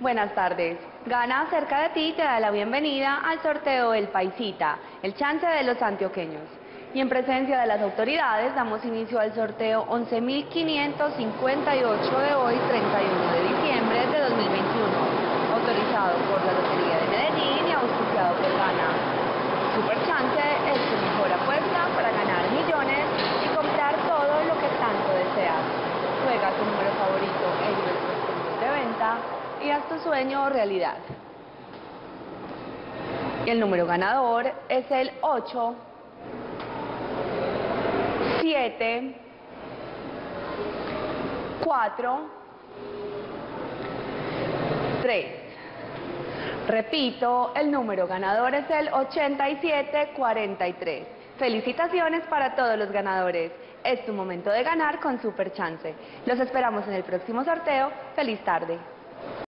Buenas tardes. Gana cerca de ti te da la bienvenida al sorteo El Paisita, el chance de los antioqueños. Y en presencia de las autoridades damos inicio al sorteo 11.558 de hoy, 31 de diciembre de 2021, autorizado por la Lotería de Medellín y auspiciado por Gana. Super Chance es tu mejor apuesta para ganar millones y comprar todo lo que tanto deseas. Juega tu número favorito en nuestros puntos de venta y tu sueño realidad. Y el número ganador es el 8, 7, 4, 3. Repito, el número ganador es el 8743. Felicitaciones para todos los ganadores. Es tu momento de ganar con Super Chance. Los esperamos en el próximo sorteo. Feliz tarde.